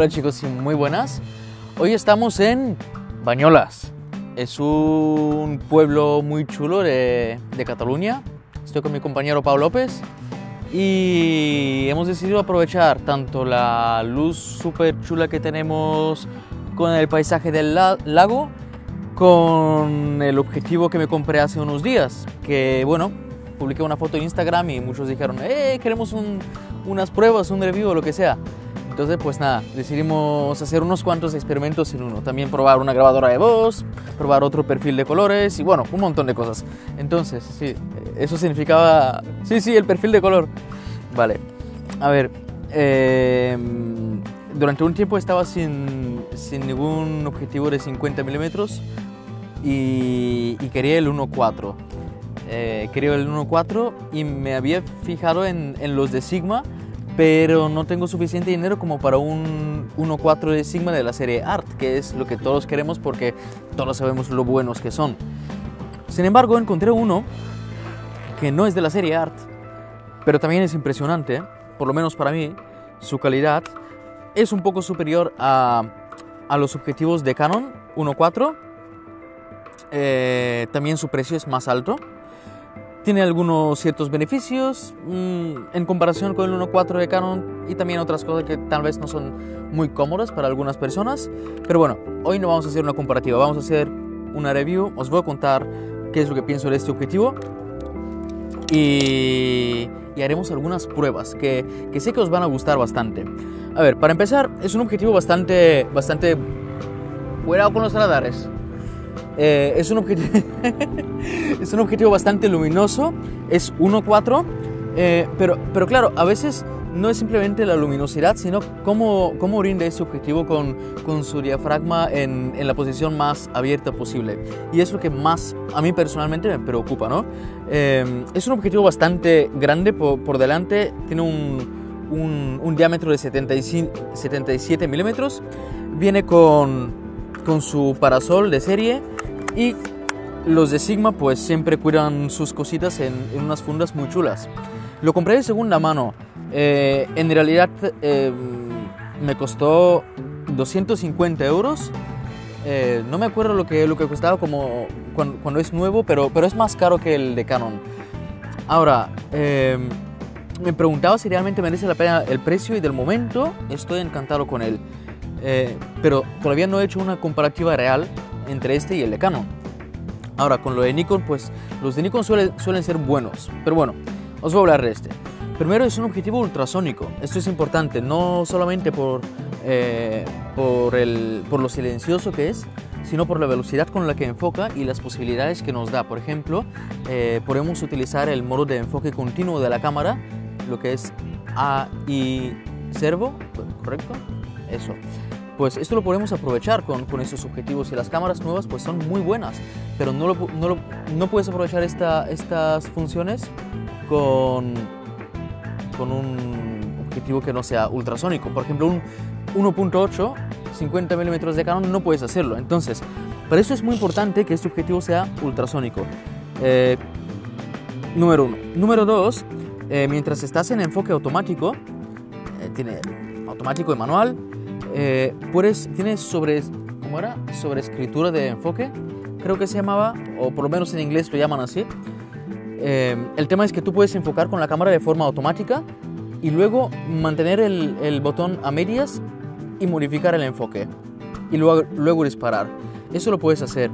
Hola chicos y muy buenas. Hoy estamos en Bañolas. Es un pueblo muy chulo de, Cataluña. Estoy con mi compañero Pau López y hemos decidido aprovechar tanto la luz súper chula que tenemos con el paisaje del lago con el objetivo que me compré hace unos días, que bueno, publiqué una foto en Instagram y muchos dijeron, eh, queremos unas pruebas, un review o lo que sea. Entonces, pues nada, decidimos hacer unos cuantos experimentos en uno. También probar una grabadora de voz, probar otro perfil de colores y bueno, un montón de cosas. Entonces, sí, eso significaba... Sí, sí, el perfil de color. Vale. A ver, em, durante un tiempo estaba sin, sin ningún objetivo de 50 milímetros y, quería el 1.4. Eh, quería el 1.4 y me había fijado en, en, los de Sigma, pero no tengo suficiente dinero como para un 1.4 de Sigma de la serie Art, que es lo que todos queremos porque todos sabemos lo buenos que son. Sin embargo, encontré uno que no es de la serie Art, pero también es impresionante, por lo menos para mí, su calidad es un poco superior a, a los objetivos de Canon 1.4 eh, también su precio es más alto. Tiene algunos ciertos beneficios mm, en comparación con el 1.4 de Canon y también otras cosas que tal vez no son muy cómodas para algunas personas. Pero bueno, hoy no vamos a hacer una comparativa, vamos a hacer una review. Os voy a contar qué es lo que pienso de este objetivo y, y haremos algunas pruebas que, que, sé que os van a gustar bastante. A ver, para empezar, es un objetivo bastante, bastante... Cuidado con los radares. Eh, es, un objetivo es un objetivo bastante luminoso, es 1.4, eh, pero, pero claro, a veces no es simplemente la luminosidad, sino cómo, cómo rinde ese objetivo con, con su diafragma en, en, la posición más abierta posible. Y es lo que más a mí personalmente me preocupa, ¿no? Eh, es un objetivo bastante grande por, por delante, tiene un, un, un, diámetro de 75, 77 milímetros, viene con, con su parasol de serie y los de Sigma pues siempre cuidan sus cositas en, unas fundas muy chulas. Lo compré de segunda mano. Eh, en realidad eh, me costó 250 euros. Eh, no me acuerdo lo que, lo que costaba como cuando, es nuevo, pero, pero es más caro que el de Canon. Ahora, me preguntaba si realmente merece la pena el precio y del momento estoy encantado con él. Pero todavía no he hecho una comparativa real entre este y el de Canon. Ahora, con lo de Nikon, pues los de Nikon suelen, suelen ser buenos, pero bueno, os voy a hablar de este. Primero es un objetivo ultrasónico, esto es importante, no solamente por, eh, por, el, por lo silencioso que es, sino por la velocidad con la que enfoca y las posibilidades que nos da. Por ejemplo, eh, podemos utilizar el modo de enfoque continuo de la cámara, lo que es AI servo, ¿correcto? Eso pues esto lo podemos aprovechar con, con estos objetivos y las cámaras nuevas pues son muy buenas, pero no, no, no puedes aprovechar esta, estas funciones con, con un objetivo que no sea ultrasónico. Por ejemplo, un 1.8, 50 milímetros de Canon no puedes hacerlo. Entonces, para eso es muy importante que este objetivo sea ultrasónico. Eh, número uno. Número dos, eh, mientras estás en enfoque automático, eh, tiene automático y manual, eh, puedes, tienes sobre, ¿cómo era? Sobre escritura de enfoque, creo que se llamaba, o por lo menos en inglés lo llaman así. Eh, el tema es que tú puedes enfocar con la cámara de forma automática y luego mantener el, el botón a medias y modificar el enfoque y luego, luego disparar. Eso lo puedes hacer.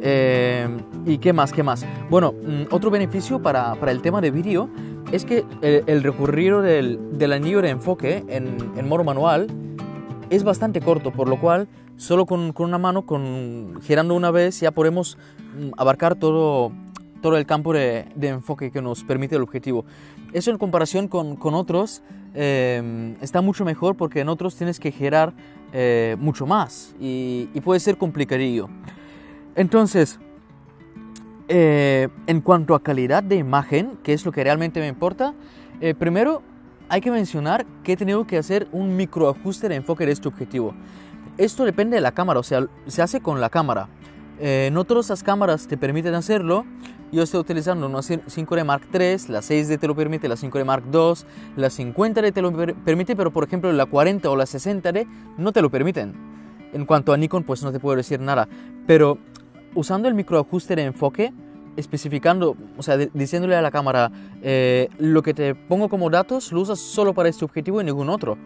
Eh, ¿Y qué más? ¿Qué más? Bueno, mm, otro beneficio para, para el tema de vídeo es que el, el recurrir del, del, anillo de enfoque en, en modo manual es bastante corto, por lo cual solo con, con una mano, con, girando una vez, ya podemos mm, abarcar todo, todo el campo de, enfoque que nos permite el objetivo. Eso en comparación con, con otros eh, está mucho mejor porque en otros tienes que girar eh, mucho más y, y, puede ser complicadillo. Entonces, eh, en cuanto a calidad de imagen, que es lo que realmente me importa, eh, primero hay que mencionar que he tenido que hacer un microajuste de enfoque de este objetivo. Esto depende de la cámara, o sea, se hace con la cámara. Eh, no todas las cámaras te permiten hacerlo. Yo estoy utilizando una 5D Mark III, la 6D te lo permite, la 5D Mark II, la 50D te lo permite, pero por ejemplo la 40 o la 60D no te lo permiten. En cuanto a Nikon, pues no te puedo decir nada. Pero usando el microajuste de enfoque, especificando, o sea, diciéndole a la cámara, eh, lo que te pongo como datos lo usas solo para este objetivo y ningún otro.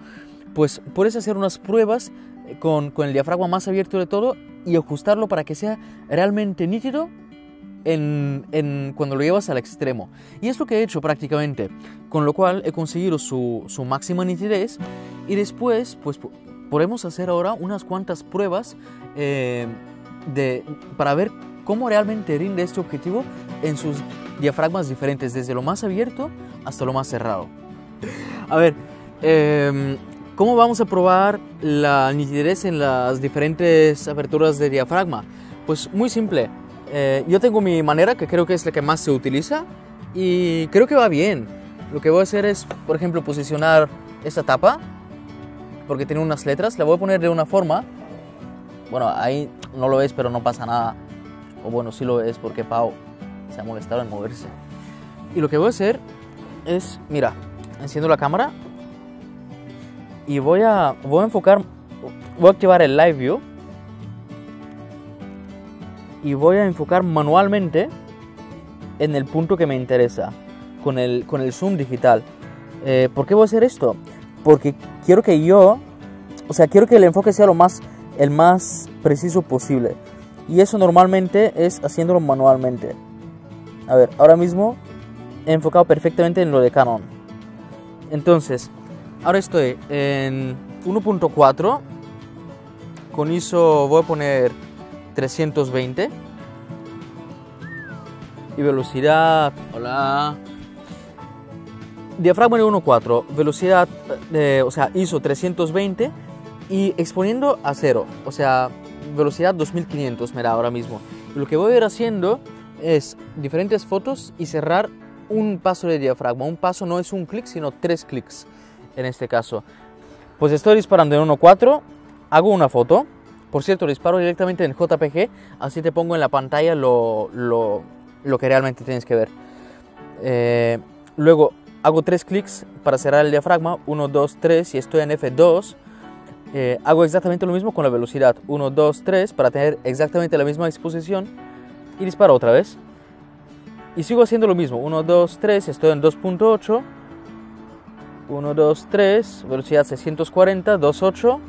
Pues puedes hacer unas pruebas con, con el diafragma más abierto de todo y ajustarlo para que sea realmente nítido en, en, cuando lo llevas al extremo. Y es lo que he hecho prácticamente, con lo cual he conseguido su, su máxima nitidez y después pues podemos hacer ahora unas cuantas pruebas eh, de, para ver cómo realmente rinde este objetivo en sus diafragmas diferentes, desde lo más abierto hasta lo más cerrado. A ver, eh, ¿cómo vamos a probar la nitidez en las diferentes aperturas de diafragma? Pues muy simple. Eh, yo tengo mi manera, que creo que es la que más se utiliza, y creo que va bien. Lo que voy a hacer es, por ejemplo, posicionar esta tapa, porque tiene unas letras, la voy a poner de una forma. Bueno, ahí no lo ves, pero no pasa nada. O bueno, sí lo ves porque Pau se ha molestado en moverse. Y lo que voy a hacer es, mira, enciendo la cámara y voy a, voy a enfocar, voy a activar el Live View y voy a enfocar manualmente en el punto que me interesa con el, con el zoom digital. Eh, ¿Por qué voy a hacer esto? Porque quiero que yo, o sea, quiero que el enfoque sea lo más, el más preciso posible. Y eso normalmente es haciéndolo manualmente. A ver, ahora mismo he enfocado perfectamente en lo de Canon. Entonces, ahora estoy en 1.4. Con ISO voy a poner 320 y velocidad hola diafragma de 1.4 velocidad de, o sea ISO 320 y exponiendo a cero o sea velocidad 2500 me da ahora mismo. Lo que voy a ir haciendo es diferentes fotos y cerrar un paso de diafragma. Un paso no es un clic sino tres clics en este caso. Pues estoy disparando en 1.4 hago una foto. Por cierto, disparo directamente en JPG, así te pongo en la pantalla lo, lo, lo que realmente tienes que ver. Eh, luego hago tres clics para cerrar el diafragma, 1, 2, 3 y estoy en F2. Eh, hago exactamente lo mismo con la velocidad, 1, 2, 3 para tener exactamente la misma exposición y disparo otra vez. Y sigo haciendo lo mismo, 1, 2, 3, estoy en 2.8, 1, 2, 3, velocidad 640, 2, 8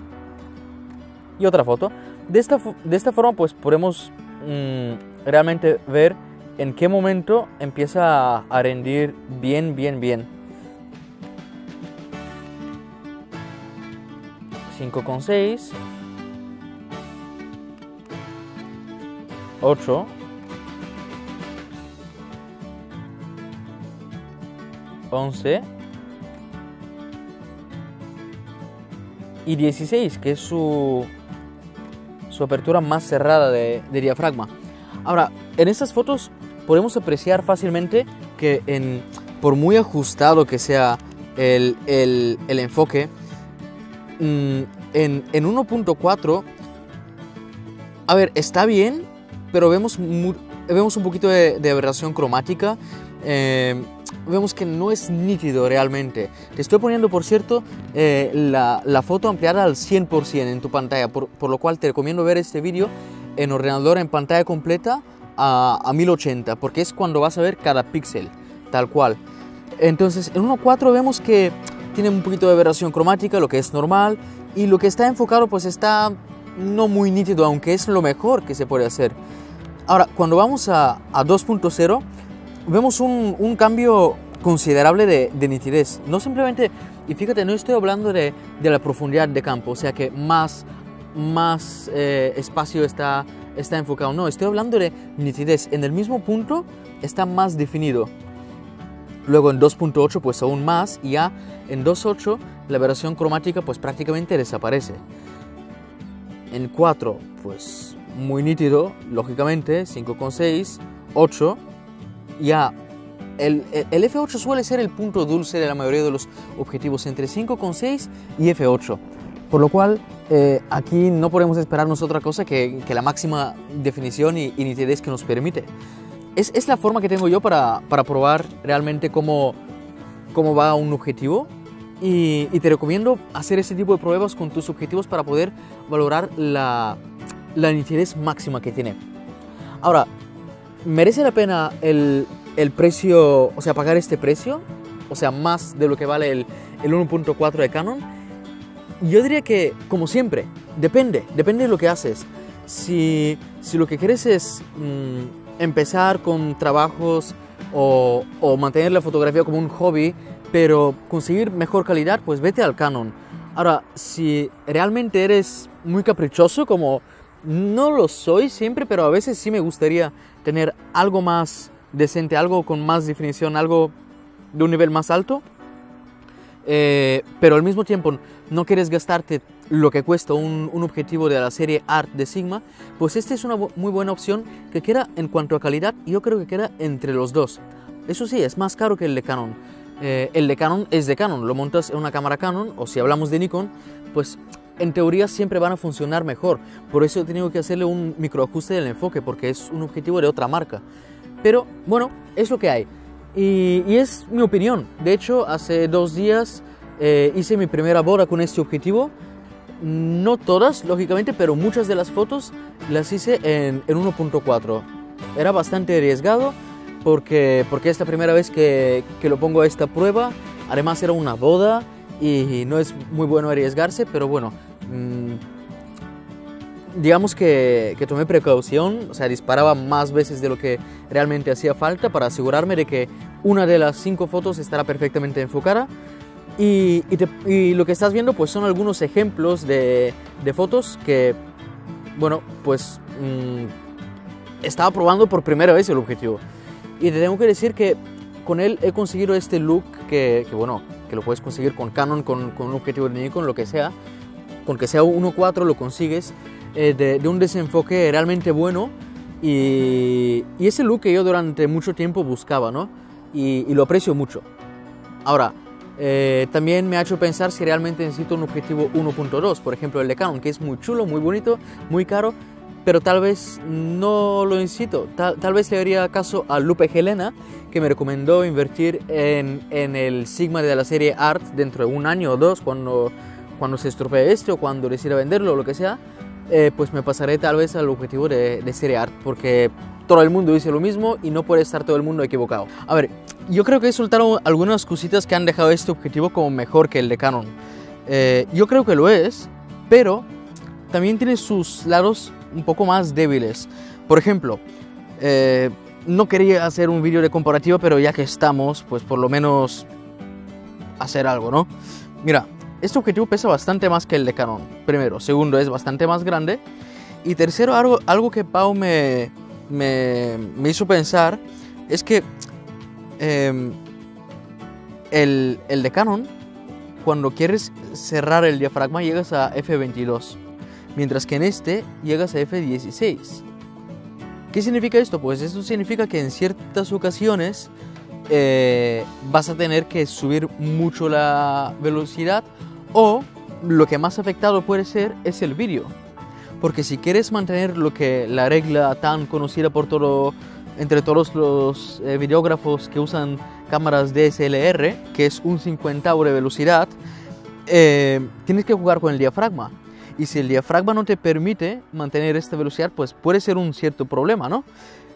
y otra foto. De esta, de esta forma pues podemos mm, realmente ver en qué momento empieza a, rendir bien, bien, bien. 5,6 8 11 y 16 que es su su apertura más cerrada de, diafragma. Ahora, en estas fotos podemos apreciar fácilmente que en, por muy ajustado que sea el, el, enfoque, en, en 1.4, a ver, está bien, pero vemos, vemos un poquito de, de aberración cromática. Eh, vemos que no es nítido realmente. Te estoy poniendo, por cierto, eh, la, la, foto ampliada al 100% en tu pantalla, por, por, lo cual te recomiendo ver este vídeo en ordenador en pantalla completa a, a 1080, porque es cuando vas a ver cada píxel, tal cual. Entonces, en 1.4 vemos que tiene un poquito de aberración cromática, lo que es normal, y lo que está enfocado pues está no muy nítido, aunque es lo mejor que se puede hacer. Ahora, cuando vamos a, a 2.0, vemos un, un cambio considerable de, de, nitidez. No simplemente, y fíjate, no estoy hablando de, de la profundidad de campo, o sea que más, más eh, espacio está, está enfocado. No, estoy hablando de nitidez. En el mismo punto está más definido. Luego en 2.8 pues aún más y ya en 2.8 la aberración cromática pues prácticamente desaparece. En 4 pues muy nítido, lógicamente, 5.6, 8 ya el, el, F8 suele ser el punto dulce de la mayoría de los objetivos entre 5,6 y F8. Por lo cual, eh, aquí no podemos esperarnos otra cosa que, que la máxima definición y, y, nitidez que nos permite. Es, es la forma que tengo yo para, para probar realmente cómo, cómo va un objetivo y, te recomiendo hacer ese tipo de pruebas con tus objetivos para poder valorar la, la nitidez máxima que tiene. Ahora, ¿merece la pena el, el precio, o sea, pagar este precio? O sea, más de lo que vale el, el 1.4 de Canon. Yo diría que, como siempre, depende, depende de lo que haces. Si, si lo que quieres es mmm, empezar con trabajos o, mantener la fotografía como un hobby, pero conseguir mejor calidad, pues vete al Canon. Ahora, si realmente eres muy caprichoso, como no lo soy siempre, pero a veces sí me gustaría tener algo más decente, algo con más definición, algo de un nivel más alto, eh, pero al mismo tiempo no quieres gastarte lo que cuesta un, un, objetivo de la serie Art de Sigma, pues esta es una muy buena opción que queda en cuanto a calidad, yo creo que queda entre los dos. Eso sí, es más caro que el de Canon. Eh, el de Canon es de Canon, lo montas en una cámara Canon, o si hablamos de Nikon, pues en teoría siempre van a funcionar mejor. Por eso he tenido que hacerle un microajuste del enfoque, porque es un objetivo de otra marca. Pero bueno, es lo que hay. Y, es mi opinión. De hecho, hace dos días eh, hice mi primera boda con este objetivo. No todas, lógicamente, pero muchas de las fotos las hice en, en 1.4. Era bastante arriesgado porque, porque es la primera vez que, que lo pongo a esta prueba. Además era una boda y no es muy bueno arriesgarse, pero bueno, mmm, digamos que, que, tomé precaución, o sea, disparaba más veces de lo que realmente hacía falta para asegurarme de que una de las cinco fotos estará perfectamente enfocada. Y, y, lo que estás viendo pues son algunos ejemplos de, de fotos que, bueno, pues mmm, estaba probando por primera vez el objetivo. Y te tengo que decir que con él he conseguido este look que, bueno, que lo puedes conseguir con Canon, con, con un objetivo de Nikon, lo que sea. Con que sea 1.4 lo consigues eh, de, de, un desenfoque realmente bueno y, y, ese look que yo durante mucho tiempo buscaba, ¿no? Y lo aprecio mucho. Ahora, eh, también me ha hecho pensar si realmente necesito un objetivo 1.2, por ejemplo el de Canon, que es muy chulo, muy bonito, muy caro, pero tal vez no lo necesito. Tal, tal, vez le haría caso a Lupe Helena, que me recomendó invertir en, en, el Sigma de la serie Art dentro de un año o dos, cuando, cuando se estropee este o cuando decida venderlo o lo que sea. Eh, pues me pasaré tal vez al objetivo de, de, serie porque todo el mundo dice lo mismo y no puede estar todo el mundo equivocado. A ver, yo creo que he soltado algunas cositas que han dejado este objetivo como mejor que el de Canon. Eh, yo creo que lo es, pero también tiene sus lados un poco más débiles. Por ejemplo, eh, no quería hacer un vídeo de comparativa, pero ya que estamos, pues por lo menos hacer algo, ¿no? Mira, este objetivo pesa bastante más que el de Canon. Primero. Segundo, es bastante más grande. Y tercero, algo, que Pau me, me, hizo pensar es que eh, el, el de Canon, cuando quieres cerrar el diafragma, llegas a F22 mientras que en este llegas a F16. ¿Qué significa esto? Pues esto significa que en ciertas ocasiones eh, vas a tener que subir mucho la velocidad o lo que más afectado puede ser es el vídeo. Porque si quieres mantener lo que la regla tan conocida por todo, entre todos los eh, videógrafos que usan cámaras DSLR, que es un 50 de velocidad, eh, tienes que jugar con el diafragma. Y si el diafragma no te permite mantener esta velocidad, pues puede ser un cierto problema, ¿no?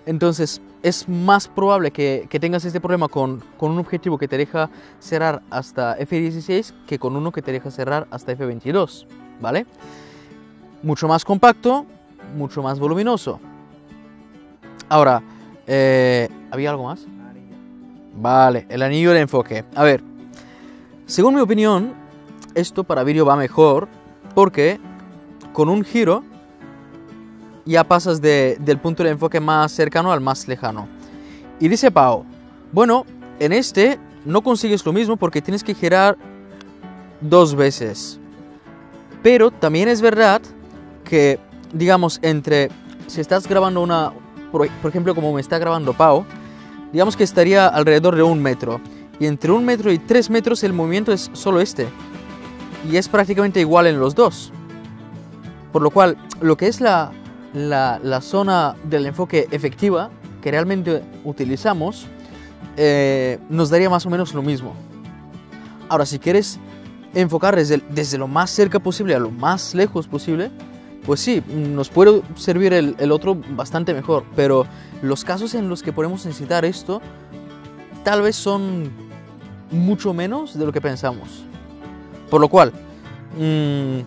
Entonces es más probable que, que tengas este problema con, con, un objetivo que te deja cerrar hasta f16 que con uno que te deja cerrar hasta f22, ¿vale? Mucho más compacto, mucho más voluminoso. Ahora, eh, ¿había algo más? Vale, el anillo de enfoque. A ver, según mi opinión, esto para vídeo va mejor porque con un giro ya pasas de, del punto de enfoque más cercano al más lejano. Y dice Pau, bueno, en este no consigues lo mismo porque tienes que girar dos veces. Pero también es verdad que, digamos, entre, si estás grabando una, por, por ejemplo, como me está grabando Pau, digamos que estaría alrededor de un metro. Y entre un metro y tres metros el movimiento es solo este. y es prácticamente igual en los dos. Por lo cual, lo que es la, la, zona del enfoque efectiva que realmente utilizamos, eh, nos daría más o menos lo mismo. Ahora, si quieres enfocar desde, desde lo más cerca posible a lo más lejos posible, pues sí, nos puede servir el, el, otro bastante mejor, pero los casos en los que podemos necesitar esto tal vez son mucho menos de lo que pensamos. Por lo cual, mm,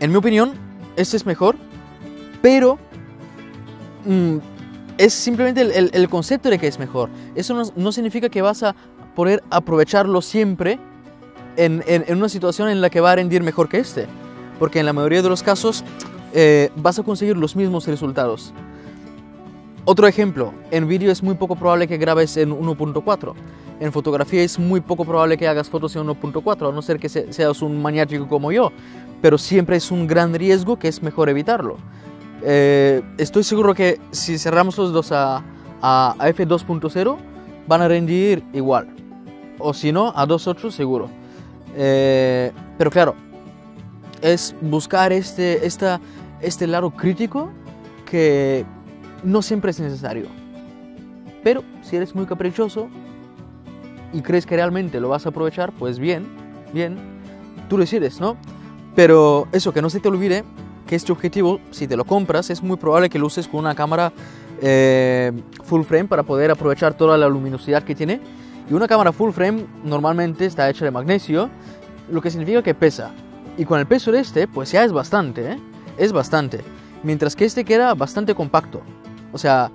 en mi opinión, este es mejor, pero mm, es simplemente el, el, concepto de que es mejor. Eso no, no, significa que vas a poder aprovecharlo siempre en, en, en una situación en la que va a rendir mejor que este porque en la mayoría de los casos eh, vas a conseguir los mismos resultados. Otro ejemplo, en vídeo es muy poco probable que grabes en 1.4. En fotografía es muy poco probable que hagas fotos en 1.4, a no ser que seas un maniático como yo. Pero siempre es un gran riesgo que es mejor evitarlo. Eh, estoy seguro que si cerramos los dos a, a, f2.0 van a rendir igual. O si no, a 2.8 seguro. Eh, pero claro, es buscar este, esta, este lado crítico que no siempre es necesario. Pero si eres muy caprichoso y crees que realmente lo vas a aprovechar, pues bien, bien, tú decides, ¿no? Pero eso, que no se te olvide que este objetivo, si te lo compras, es muy probable que lo uses con una cámara eh, full frame para poder aprovechar toda la luminosidad que tiene. Y una cámara full frame normalmente está hecha de magnesio, lo que significa que pesa. Y con el peso de este, pues ya es bastante, ¿eh? Es bastante. Mientras que este queda bastante compacto. O sea,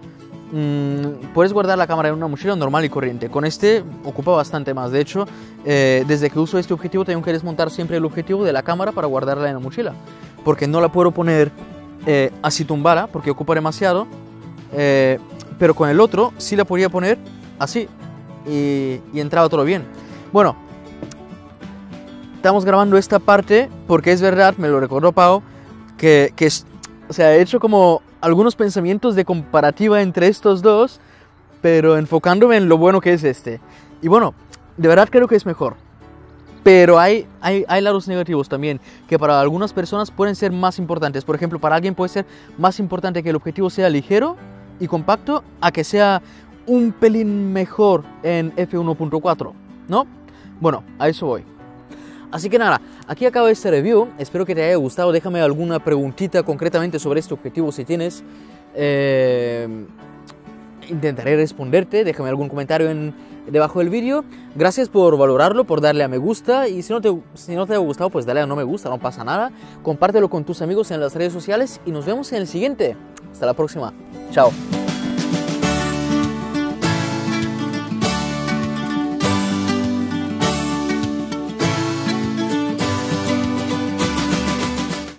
mmm, puedes guardar la cámara en una mochila normal y corriente. Con este ocupa bastante más. De hecho, eh, desde que uso este objetivo tengo que desmontar siempre el objetivo de la cámara para guardarla en la mochila. Porque no la puedo poner eh, así tumbada, porque ocupa demasiado. Eh, pero con el otro sí la podría poner así. Y, y entraba todo bien. Bueno, estamos grabando esta parte porque es verdad, me lo recordó Pau, que, que o sea, he hecho como algunos pensamientos de comparativa entre estos dos, pero enfocándome en lo bueno que es este. Y bueno, de verdad creo que es mejor. Pero hay, hay, hay lados negativos también, que para algunas personas pueden ser más importantes. Por ejemplo, para alguien puede ser más importante que el objetivo sea ligero y compacto a que sea un pelín mejor en f1.4, ¿no? Bueno, a eso voy. Así que nada, aquí acaba este review. Espero que te haya gustado. Déjame alguna preguntita concretamente sobre este objetivo si tienes. Eh, intentaré responderte. Déjame algún comentario en, debajo del vídeo. Gracias por valorarlo, por darle a me gusta. Y si no, te, si no te ha gustado, pues dale a no me gusta, no pasa nada. Compártelo con tus amigos en las redes sociales y nos vemos en el siguiente. Hasta la próxima. Chao.